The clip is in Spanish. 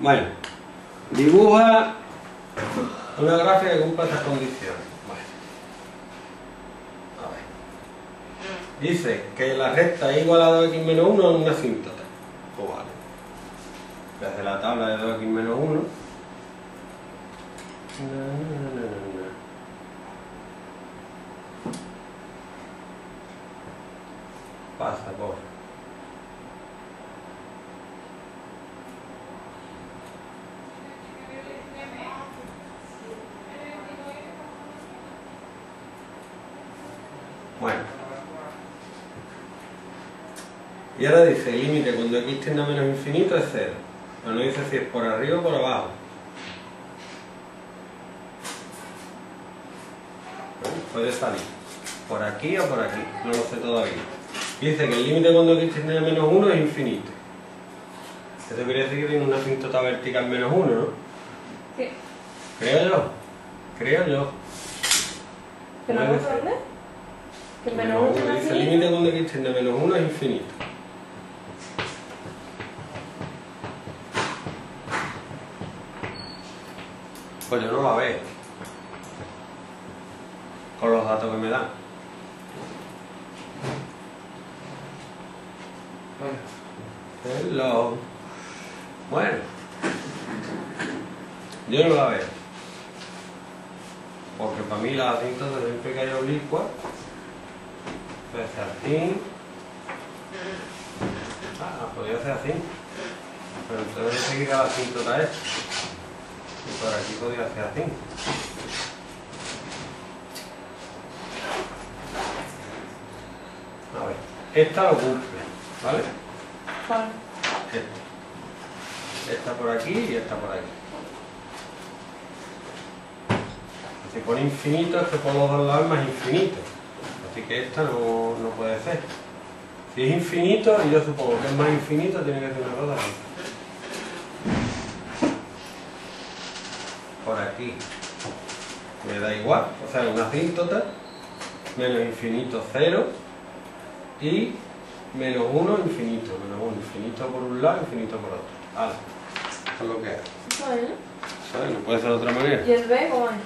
Bueno, dibuja una gráfica que cumpla estas condiciones. Bueno, a ver. Dice que la recta es igual a 2x menos 1 en una asíntota. Pues vale. Desde la tabla de 2x menos 1. Na, na, na, na, na. Pasa por Bueno. Y ahora dice, el límite cuando x tiende a menos infinito es 0. Pero no dice si es por arriba o por abajo. Puede salir por aquí o por aquí, no lo sé todavía. Dice que el límite cuando x tiende a menos 1 es infinito. Eso quiere decir que tiene una asíntota vertical menos 1, ¿no? ¿Qué? Creo yo. Creo yo. ¿Que no dónde? ¿Que Menos es el límite cuando x a menos 1 es infinito. Pues yo no la veo. Con los datos que me dan. Hello. Bueno. Yo no la veo. Porque para mí las asíntotas siempre que hay oblicuas puede ser así. Ah, podría ser así. Pero entonces no seguirá la asíntota esta. Y por aquí podría ser así. A ver, esta lo cumple, ¿vale? ¿Cuál? Esta. Esta por aquí y esta por aquí. Si pone infinito es que por los dos lados es más infinito. Así que esta no, no puede ser. Si es infinito, y yo supongo que es más infinito, tiene que ser una cosa así. Por aquí. Me da igual. O sea, una asíntota. Menos infinito, cero. Y menos 1, infinito. Menos 1, infinito por un lado, infinito por otro. Vale. Eso es lo que es. Bueno. ¿Sabes? No puede ser de otra manera. ¿Y el B cómo es?